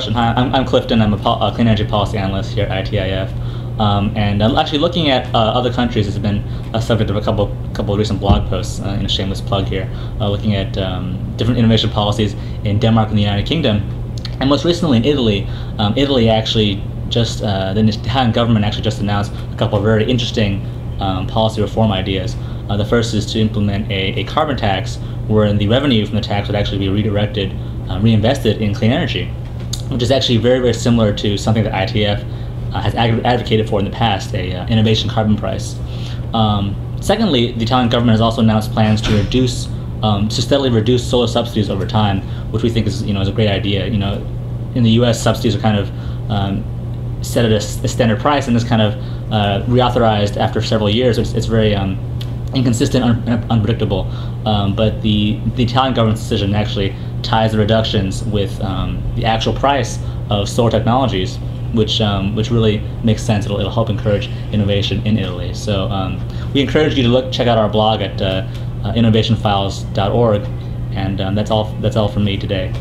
Hi, I'm, I'm Clifton. I'm a, a clean energy policy analyst here at ITIF. Um, and uh, actually, looking at uh, other countries has been a subject of a couple couple of recent blog posts. Uh, in a shameless plug here, uh, looking at um, different innovation policies in Denmark and the United Kingdom, and most recently in Italy. Um, Italy actually just uh, the Italian government actually just announced a couple of very interesting um, policy reform ideas. Uh, the first is to implement a, a carbon tax, wherein the revenue from the tax would actually be redirected, reinvested in clean energy which is actually very, very similar to something that ITIF uh, has ag- advocated for in the past, a uh, innovation carbon price. Um, secondly, the Italian government has also announced plans to reduce, um, to steadily reduce solar subsidies over time, which we think is, you know, is a great idea. You know, in the U.S., subsidies are kind of um, set at a, a, standard price and is kind of uh, reauthorized after several years. It's, it's very um, inconsistent, un- unpredictable. Um, but the the Italian government's decision actually ties the reductions with um, the actual price of solar technologies, which um, which really makes sense. It'll, it'll help encourage innovation in Italy. So um, we encourage you to look check out our blog at uh, uh, innovationfiles.org, and um, that's all that's all from me today.